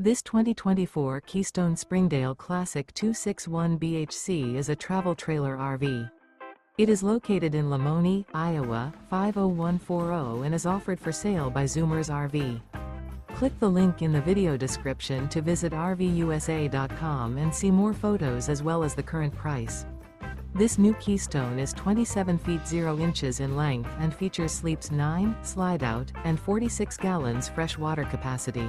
This 2024 Keystone Springdale Classic 261 BHC is a travel trailer RV. It is located in Lamoni, Iowa, 50140 and is offered for sale by Zoomers RV. Click the link in the video description to visit RVUSA.com and see more photos as well as the current price. This new Keystone is 27 feet 0 inches in length and features sleeps 9, slide out, and 46 gallons fresh water capacity.